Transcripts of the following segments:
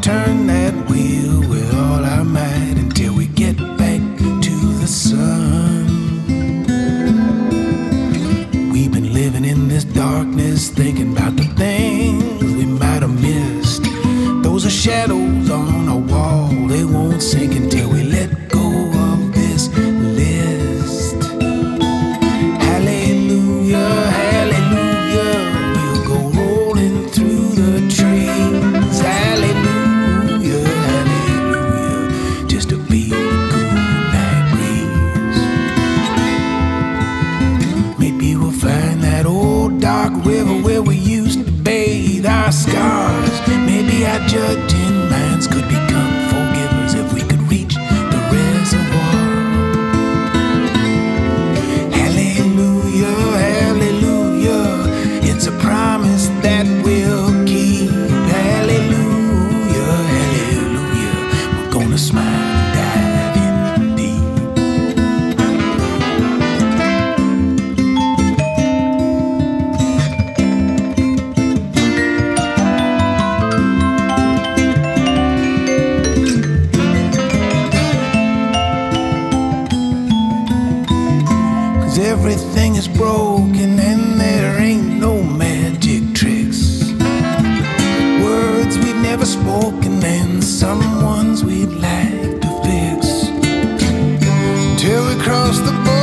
turn that wheel with all our might until we get back to the sun. We've been living in this darkness, thinking about the things scars. Maybe I just. Everything is broken and there ain't no magic tricks. Words we've never spoken and some ones we'd like to fix. Till we cross the border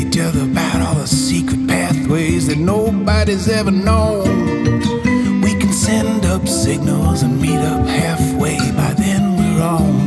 each other about all the secret pathways that nobody's ever known. We can send up signals and meet up halfway. By then we're on